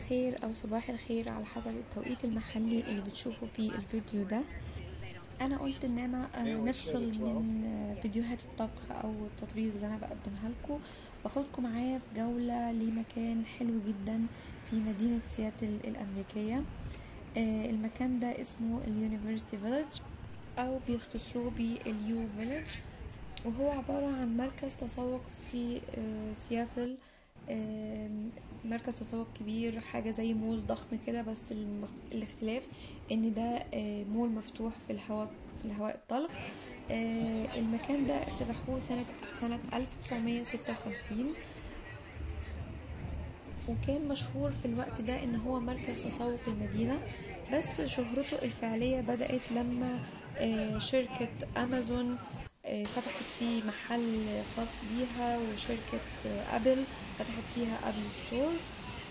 الخير أو صباح الخير على حسب التوقيت المحلي اللي بتشوفوا فيه الفيديو ده. أنا قلت إن أنا آه، نفصل من آه، فيديوهات الطبخ أو التطريز اللي أنا بقدمها لكم. واخدكم معايا في جولة لمكان حلو جدا في مدينة سياتل الأمريكية. آه، المكان ده اسمه ال University Village أو بيختصروه بال U Village وهو عبارة عن مركز تسوق في سياتل مركز تسوق كبير حاجة زي مول ضخم كده بس الاختلاف إن ده آه، مول مفتوح في الهواء في الهواء الطلق. آه، المكان ده افتتحوه سنة سنة 1956 وكان مشهور في الوقت ده إن هو مركز تسوق المدينة بس شهرته الفعلية بدأت لما آه، شركة أمازون فتحت فيه محل خاص بيها وشركة آه، أبل فتحت فيها Apple Store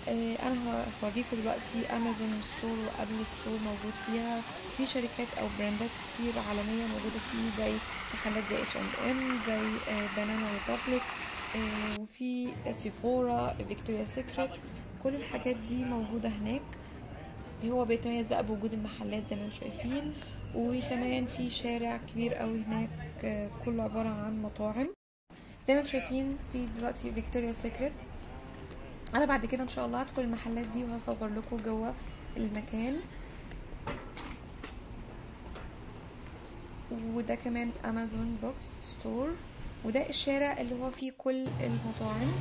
آه، أنا هوريكم دلوقتي Amazon Store و Apple Store موجود فيها. في شركات أو براندات كتير عالمية موجودة فيه زي محلات زي اتش اند ام زي Banana Republic وفي Sephora Victoria's Secret كل الحاجات دي موجودة هناك. هو بيتميز بقى بوجود المحلات زي ما أنتم شايفين. وكمان في شارع كبير قوي هناك. آه، كله عبارة عن مطاعم. زي ما أنتم شايفين في دلوقتي Victoria's Secret أنا بعد كده إن شاء الله هدخل المحلات دي وهصور لكم جوه المكان. وده كمان Amazon Books Store وده الشارع اللي هو فيه كل المطاعم.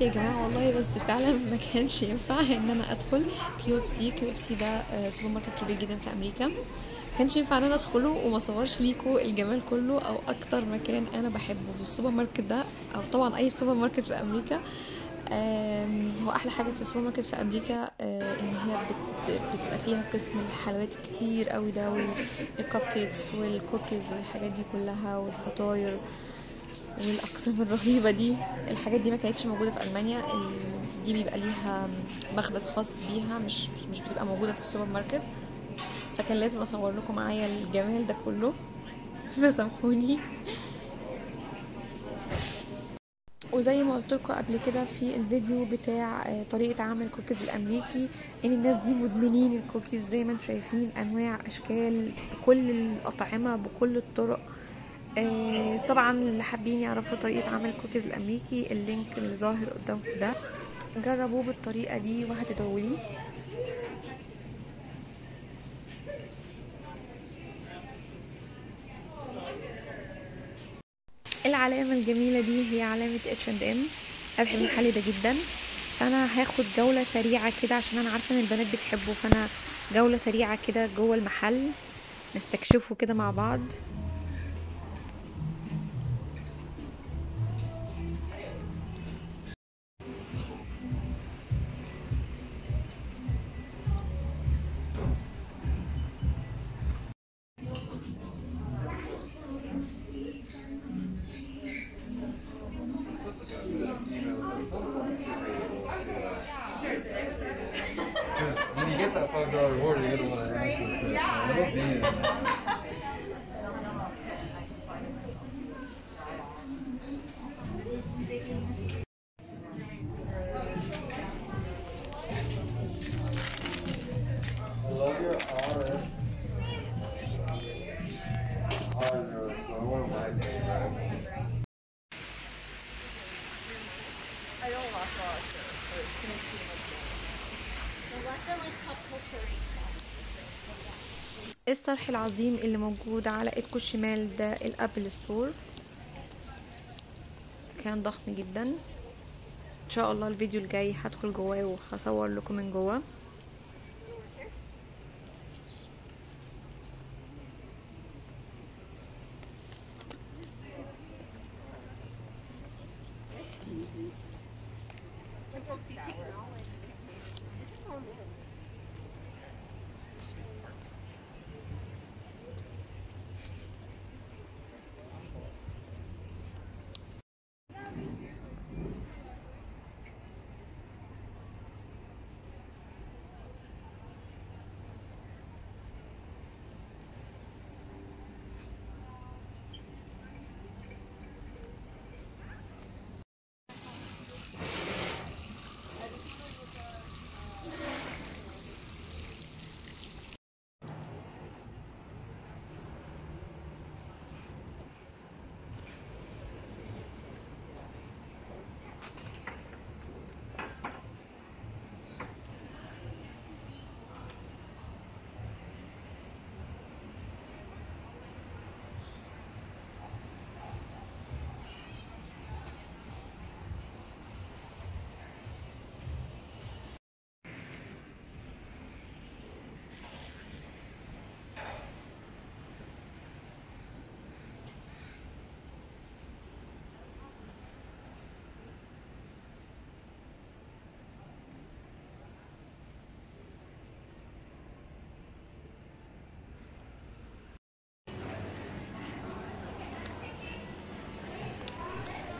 معلش يا جماعة والله بس فعلا ما كانش ينفع إن أنا أدخل كيو اف سي كيو اف سي ده آه، سوبر ماركت كبير جدا في أمريكا. كانش ينفع إن أنا أدخله وما اصورش ليكوا الجمال كله أو أكتر مكان أنا بحبه في السوبر ماركت ده أو طبعا أي سوبر ماركت في أمريكا. هو أحلى حاجة في السوبر ماركت في أمريكا آه، إن هي بت بتبقى فيها قسم الحلويات الكتير قوي ده وال cupcakes وال cookies والحاجات دي كلها والفطاير. والأقسام الرهيبة دي الحاجات دي ما كانتش موجودة في ألمانيا ال- دي بيبقى ليها مخبز خاص بيها مش مش بتبقى موجودة في السوبر ماركت. فكان لازم أصور لكم معايا الجمال ده كله. فسامحوني. وزي ما قلت لكم قبل كده في الفيديو بتاع آه، طريقة عمل الكوكيز الأمريكي إن الناس دي مدمنين الكوكيز زي ما أنتم شايفين أنواع أشكال بكل الأطعمة بكل الطرق. طبعا اللي حابين يعرفوا طريقة عمل الكوكيز الأمريكي ال link اللي ظاهر قدامكم ده. جربوه بالطريقة دي وهتدعولي العلامة الجميلة دي هي علامة اتش اند ام أنا بحب المحل ده جدا. فأنا هاخد جولة سريعة كده عشان أنا عارفة إن البنات بتحبه. فأنا جولة سريعة كده جوه المحل. نستكشفه كده مع بعض. Damn. الصرح العظيم اللي موجود على ايدكم الشمال ده؟ الأبل ستور. مكان ضخم جدا. إن شاء الله الفيديو الجاي هدخل جواه وهصور لكم من جوه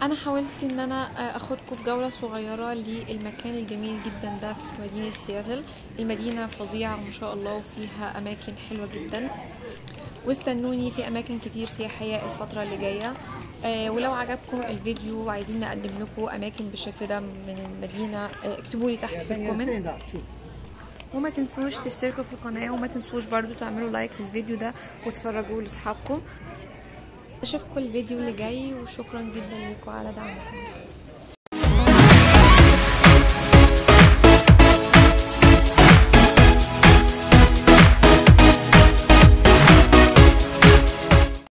أنا حاولت إن أنا اخدكم في جولة صغيرة للمكان الجميل جدا ده في مدينة سياتل. المدينة فظيعة ما شاء الله وفيها أماكن حلوة جدا. واستنوني في أماكن كتير سياحية الفترة اللي جاية. آه ولو عجبكم الفيديو وعايزين نقدم لكم أماكن بالشكل ده من المدينة آه اكتبوا لي تحت في ال comment. وما تنسوش تشتركوا في القناة وما تنسوش برضو تعملوا like للفيديو ده وتفرجوه لأصحابكم. اشوفكم الفيديو اللي جاي وشكرا جدا لكم على دعمكم.